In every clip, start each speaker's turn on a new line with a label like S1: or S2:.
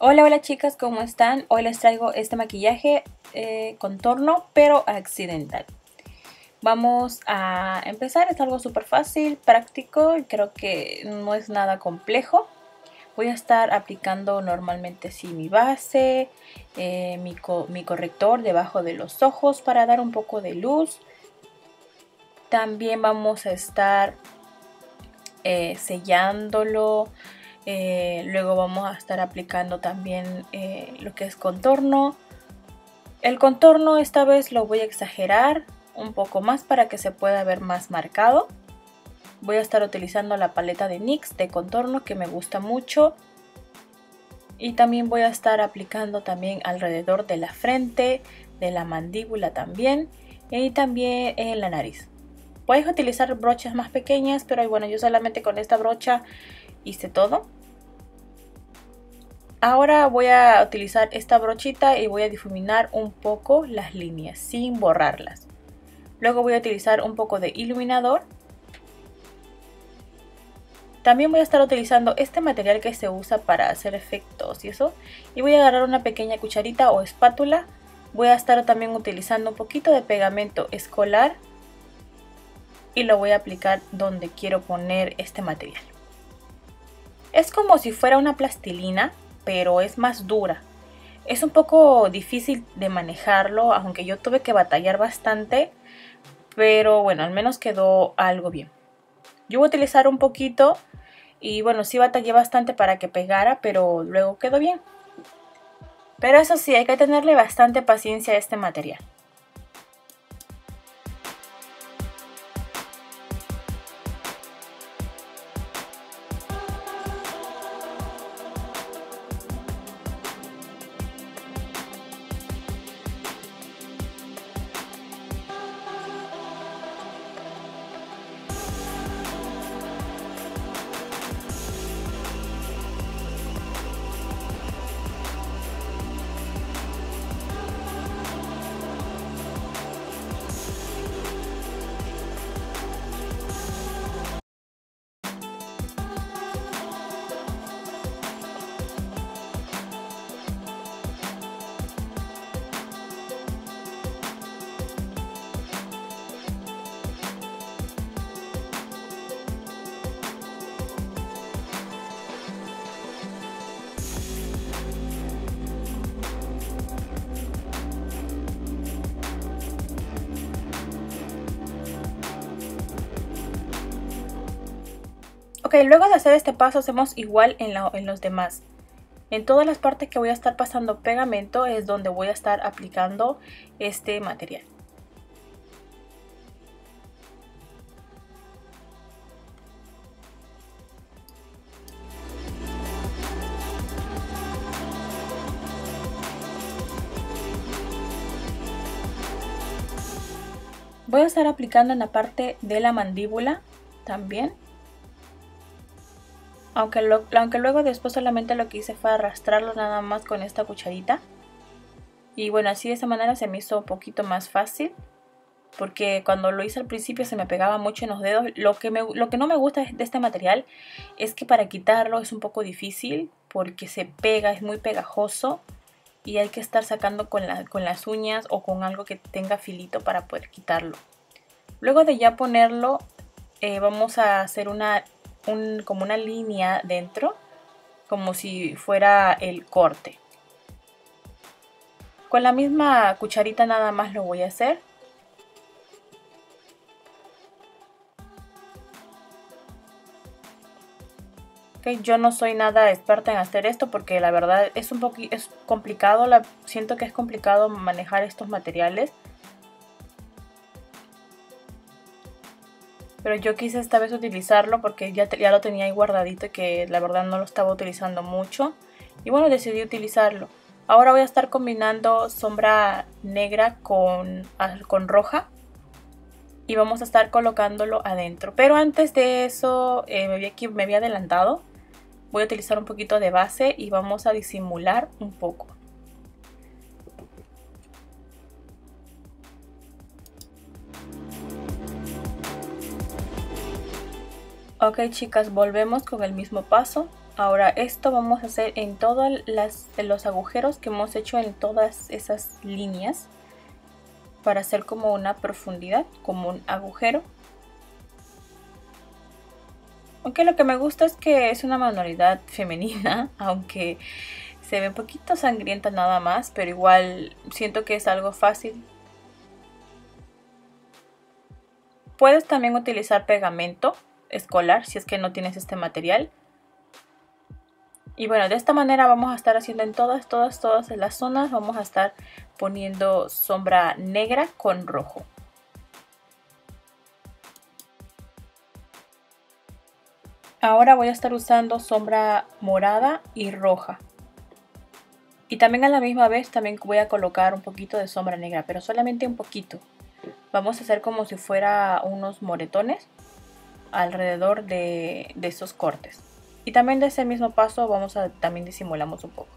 S1: Hola, hola chicas, ¿cómo están? Hoy les traigo este maquillaje eh, contorno, pero accidental. Vamos a empezar, es algo súper fácil, práctico creo que no es nada complejo. Voy a estar aplicando normalmente sí mi base, eh, mi, mi corrector debajo de los ojos para dar un poco de luz. También vamos a estar eh, sellándolo eh, luego vamos a estar aplicando también eh, lo que es contorno. El contorno esta vez lo voy a exagerar un poco más para que se pueda ver más marcado. Voy a estar utilizando la paleta de NYX de contorno que me gusta mucho. Y también voy a estar aplicando también alrededor de la frente, de la mandíbula también y también en la nariz. Puedes utilizar brochas más pequeñas, pero bueno, yo solamente con esta brocha hice todo. Ahora voy a utilizar esta brochita y voy a difuminar un poco las líneas sin borrarlas. Luego voy a utilizar un poco de iluminador. También voy a estar utilizando este material que se usa para hacer efectos y eso. Y voy a agarrar una pequeña cucharita o espátula. Voy a estar también utilizando un poquito de pegamento escolar. Y lo voy a aplicar donde quiero poner este material. Es como si fuera una plastilina, pero es más dura. Es un poco difícil de manejarlo, aunque yo tuve que batallar bastante, pero bueno, al menos quedó algo bien. Yo voy a utilizar un poquito y bueno, sí batallé bastante para que pegara, pero luego quedó bien. Pero eso sí, hay que tenerle bastante paciencia a este material. Luego de hacer este paso hacemos igual en, los demás. En todas las partes que voy a estar pasando pegamento es donde voy a estar aplicando este material. Voy a estar aplicando en la parte de la mandíbula también aunque, luego después solamente lo que hice fue arrastrarlo nada más con esta cucharita. Y bueno, así de esa manera se me hizo un poquito más fácil. Porque cuando lo hice al principio se me pegaba mucho en los dedos. Lo que, no me gusta de este material es que para quitarlo es un poco difícil. Porque se pega, es muy pegajoso. Y hay que estar sacando con, con las uñas o con algo que tenga filito para poder quitarlo. Luego de ya ponerlo, eh, vamos a hacer una como una línea dentro, como si fuera el corte. Con la misma cucharita nada más lo voy a hacer. Okay, yo no soy nada experta en hacer esto porque la verdad es un poquito es complicado, siento que es complicado manejar estos materiales. Pero yo quise esta vez utilizarlo porque ya, ya lo tenía ahí guardadito y que la verdad no lo estaba utilizando mucho. Y bueno, decidí utilizarlo. Ahora voy a estar combinando sombra negra con, con roja. Y vamos a estar colocándolo adentro. Pero antes de eso, eh, me, había, me había adelantado. Voy a utilizar un poquito de base y vamos a disimular un poco. Ok chicas, volvemos con el mismo paso. Ahora esto vamos a hacer en todos los agujeros que hemos hecho en todas esas líneas para hacer como una profundidad, como un agujero. Aunque lo que me gusta es que es una manualidad femenina, aunque se ve un poquito sangrienta nada más, pero igual siento que es algo fácil. Puedes también utilizar pegamento escolar si es que no tienes este material. Y bueno, de esta manera vamos a estar haciendo en todas, todas, todas las zonas. Vamos a estar poniendo sombra negra con rojo. Ahora voy a estar usando sombra morada y roja. Y también a la misma vez también voy a colocar un poquito de sombra negra, pero solamente un poquito. Vamos a hacer como si fuera unos moretones alrededor de, de esos cortes. Y también de ese mismo paso vamos a también disimulamos un poco.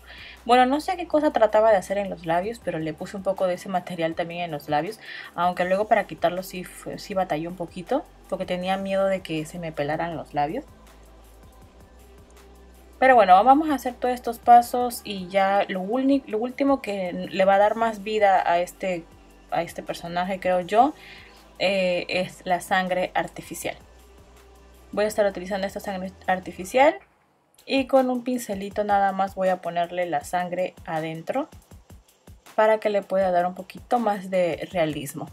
S1: Bueno, no sé qué cosa trataba de hacer en los labios, pero le puse un poco de ese material también en los labios. Aunque luego para quitarlo sí, sí batalló un poquito, porque tenía miedo de que se me pelaran los labios. Pero bueno, vamos a hacer todos estos pasos y ya lo, lo último que le va a dar más vida a este, a este personaje, creo yo, eh, es la sangre artificial. Voy a estar utilizando esta sangre artificial y con un pincelito nada más voy a ponerle la sangre adentro para que le pueda dar un poquito más de realismo.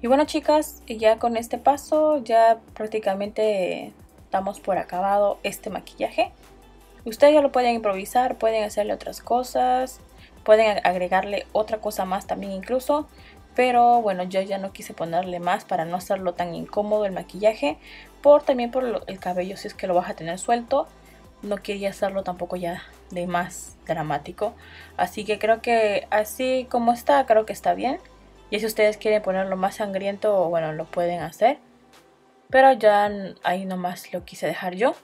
S1: Y bueno chicas, ya con este paso ya prácticamente estamos por acabado este maquillaje. Ustedes ya lo pueden improvisar, pueden hacerle otras cosas, pueden agregarle otra cosa más también incluso. Pero bueno, yo ya no quise ponerle más para no hacerlo tan incómodo el maquillaje. Por también por el cabello si es que lo vas a tener suelto. No quería hacerlo tampoco ya de más dramático. Así que creo que así como está, creo que está bien. Y si ustedes quieren ponerlo más sangriento, bueno, lo pueden hacer. Pero ya ahí nomás lo quise dejar yo.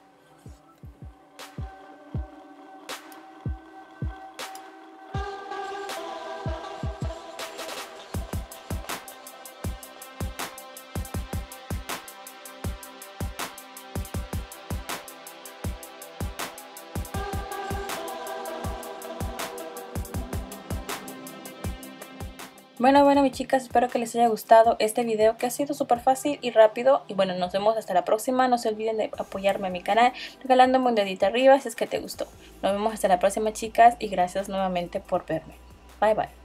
S1: Bueno, bueno mis chicas, espero que les haya gustado este video que ha sido súper fácil y rápido. Y bueno, nos vemos hasta la próxima. No se olviden de apoyarme a mi canal regalándome un dedito arriba si es que te gustó. Nos vemos hasta la próxima chicas y gracias nuevamente por verme. Bye bye.